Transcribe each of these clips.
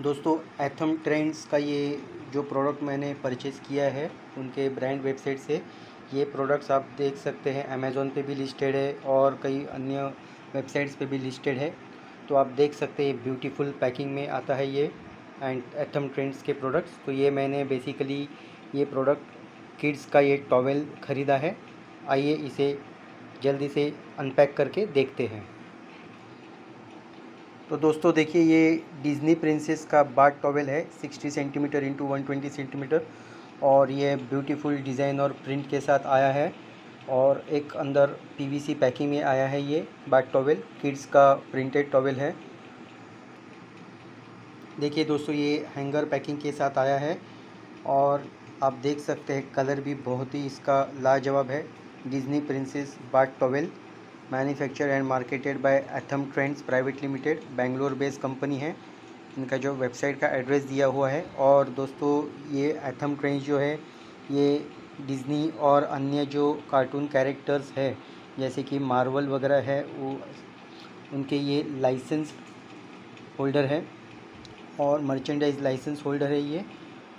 दोस्तों एथम ट्रेंड्स का ये जो प्रोडक्ट मैंने परचेज़ किया है, उनके ब्रांड वेबसाइट से, ये प्रोडक्ट्स आप देख सकते हैं। अमेज़ोन पे भी लिस्टेड है और कई अन्य वेबसाइट्स पे भी लिस्टेड है। तो आप देख सकते हैं ब्यूटीफुल पैकिंग में आता है ये एंड एथम ट्रेंड्स के प्रोडक्ट्स तो ये मैंने बेसिकली ये प्रोडक्ट किड्स का ये टॉवेल ख़रीदा है। आइए इसे जल्दी से अनपैक करके देखते हैं। तो दोस्तों देखिए, ये डिज़नी प्रिंसेस का बाट टॉवेल है 60 सेंटीमीटर इंटू वन सेंटीमीटर और ये ब्यूटीफुल डिज़ाइन और प्रिंट के साथ आया है और एक अंदर पीवीसी पैकिंग में आया है ये बाट टॉवेल किड्स का प्रिंटेड टॉवेल है। देखिए दोस्तों, ये हैंगर पैकिंग के साथ आया है और आप देख सकते हैं कलर भी बहुत ही इसका लाजवाब है Disney princess bath towel manufacture and marketed by Athom trends private limited Bangalore based company है। इनका जो वेबसाइट का एड्रेस दिया हुआ है। और दोस्तों, ये एथम ट्रेंड्स जो है, ये डिज़नी और अन्य जो कार्टून कैरेक्टर्स है, जैसे कि मार्वल वगैरह है, वो उनके ये लाइसेंस होल्डर है। और मर्चेंडाइज लाइसेंस होल्डर है ये।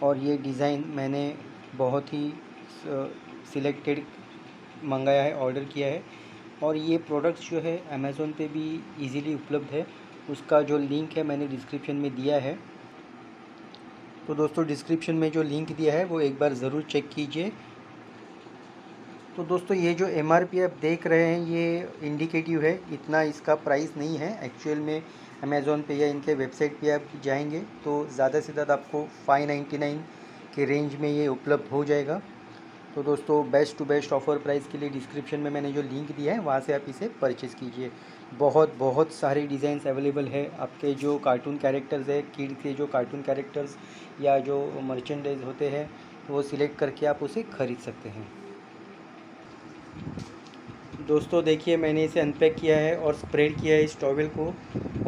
और ये डिज़ाइन मैंने बहुत ही सिलेक्टेड मंगाया है ऑर्डर किया है। और ये प्रोडक्ट्स जो है अमेज़ोन पे भी इजीली उपलब्ध है। उसका जो लिंक है, मैंने डिस्क्रिप्शन में दिया है। तो दोस्तों डिस्क्रिप्शन में जो लिंक दिया है, वो एक बार ज़रूर चेक कीजिए। तो दोस्तों, ये जो एमआरपी आप देख रहे हैं, ये इंडिकेटिव है। इतना इसका प्राइस नहीं है। एक्चुअल में अमेज़ोन पे या इनके वेबसाइट पे आप जाएँगे तो ज़्यादा से ज़्यादा आपको फाइव नाइन्टी नाइन के रेंज में ये उपलब्ध हो जाएगा। तो दोस्तों best to best offer price के लिए डिस्क्रिप्शन में मैंने जो लिंक दिया है, वहाँ से आप इसे परचेज़ कीजिए। बहुत बहुत सारे डिज़ाइंस अवेलेबल है। आपके जो कार्टून कैरेक्टर्स है किड के जो कार्टून कैरेक्टर्स या जो मर्चेंडाइज होते हैं, वो सिलेक्ट करके आप उसे ख़रीद सकते हैं। दोस्तों, देखिए, मैंने इसे अनपैक किया है और स्प्रेड किया है इस टॉवल को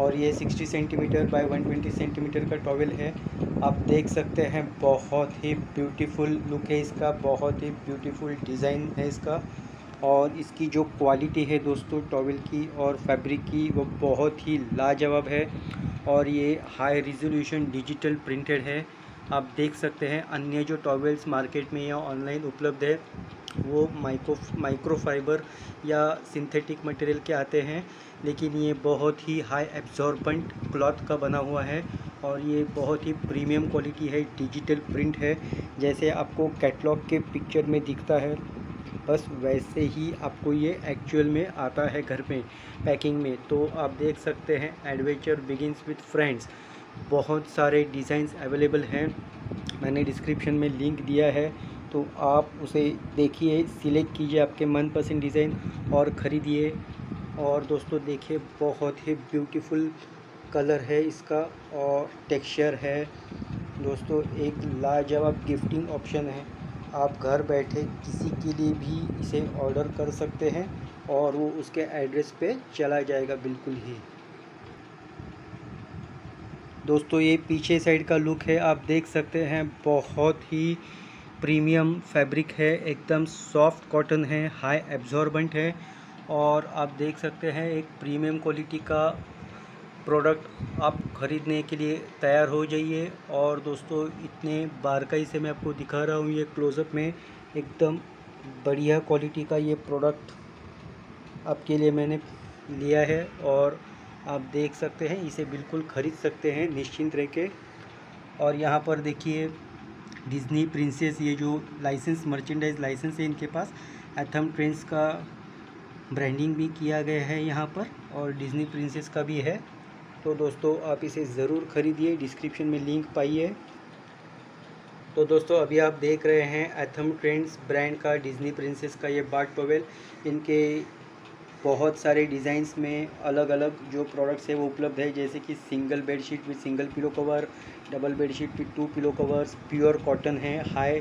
और ये 60 सेंटीमीटर बाय 120 सेंटीमीटर का टॉवल है। आप देख सकते हैं, बहुत ही ब्यूटीफुल लुक है इसका, बहुत ही ब्यूटीफुल डिज़ाइन है इसका और इसकी जो क्वालिटी है दोस्तों टॉवल की और फैब्रिक की, वो बहुत ही लाजवाब है और ये हाई रिजोल्यूशन डिजिटल प्रिंटेड है। आप देख सकते हैं, अन्य जो टॉवल्स मार्केट में या ऑनलाइन उपलब्ध है, वो माइक्रो माइक्रोफाइबर या सिंथेटिक मटेरियल के आते हैं, लेकिन ये बहुत ही हाई एब्जॉर्बेंट क्लॉथ का बना हुआ है और ये बहुत ही प्रीमियम क्वालिटी है डिजिटल प्रिंट है, जैसे आपको कैटलॉग के पिक्चर में दिखता है, बस वैसे ही आपको ये एक्चुअल में आता है घर में पैकिंग में तो आप देख सकते हैं एडवेंचर बिगिनस विथ फ्रेंड्स बहुत सारे डिज़ाइंस अवेलेबल हैं। मैंने डिस्क्रिप्शन में लिंक दिया है तो आप उसे देखिए सिलेक्ट कीजिए आपके मनपसंद डिज़ाइन और ख़रीदिए। और दोस्तों, देखिए, बहुत ही ब्यूटीफुल कलर है इसका और टेक्सचर है। दोस्तों, एक लाजवाब गिफ्टिंग ऑप्शन है। आप घर बैठे किसी के लिए भी इसे ऑर्डर कर सकते हैं और वो उसके एड्रेस पे चला जाएगा बिल्कुल ही। दोस्तों, ये पीछे साइड का लुक है। आप देख सकते हैं, बहुत ही प्रीमियम फैब्रिक है। एकदम सॉफ्ट कॉटन है, हाई एब्जॉर्बेंट है और आप देख सकते हैं, एक प्रीमियम क्वालिटी का प्रोडक्ट आप ख़रीदने के लिए तैयार हो जाइए। और दोस्तों, इतने बारकाई से मैं आपको दिखा रहा हूँ ये क्लोज़अप में। एकदम बढ़िया क्वालिटी का ये प्रोडक्ट आपके लिए मैंने लिया है और आप देख सकते हैं, इसे बिल्कुल ख़रीद सकते हैं निश्चिंत रह के। और यहाँ पर देखिए डिज़नी प्रिंसेस ये जो लाइसेंस मर्चेंडाइज लाइसेंस है इनके पास एथम ट्रेंड्स का ब्रांडिंग भी किया गया है यहाँ पर, और डिज़नी प्रिंसेस का भी है। तो दोस्तों, आप इसे ज़रूर ख़रीदिए डिस्क्रिप्शन में लिंक पाइए। तो दोस्तों, अभी आप देख रहे हैं एथम ट्रेंड्स ब्रांड का डिज़नी प्रिंसेस का ये बाट टोवेल इनके बहुत सारे डिज़ाइंस में अलग अलग जो प्रोडक्ट्स है वो उपलब्ध है, जैसे कि single bedsheet with single pillow cover double bedsheet with two pillow covers pure cotton है हाई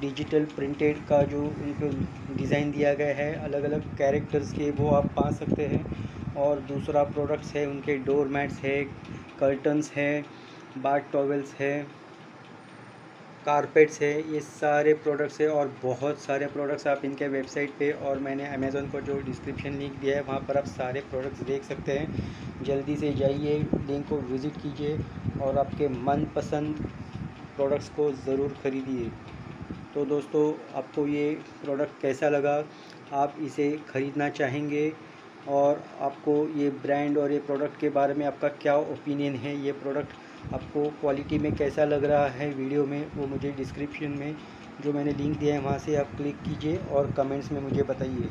डिजिटल प्रिंटेड का जो उनको डिज़ाइन दिया गया है अलग अलग कैरेक्टर्स के वो आप पा सकते हैं। और दूसरा प्रोडक्ट्स है, उनके डोर मैट्स है कर्टन्स है बाट टॉवल्स है। कारपेट्स है, ये सारे प्रोडक्ट्स है और बहुत सारे प्रोडक्ट्स आप इनके वेबसाइट पे और मैंने अमेज़ोन को जो डिस्क्रिप्शन लिंक दिया है, वहाँ पर आप सारे प्रोडक्ट्स देख सकते हैं। जल्दी से जाइए लिंक को विज़िट कीजिए और आपके मनपसंद प्रोडक्ट्स को ज़रूर ख़रीदिए। तो दोस्तों, आपको ये प्रोडक्ट कैसा लगा? आप इसे ख़रीदना चाहेंगे और आपको ये ब्रांड और ये प्रोडक्ट के बारे में आपका क्या ओपिनियन है? ये प्रोडक्ट आपको क्वालिटी में कैसा लग रहा है वीडियो में, वो मुझे डिस्क्रिप्शन में जो मैंने लिंक दिया है, वहाँ से आप क्लिक कीजिए और कमेंट्स में मुझे बताइए।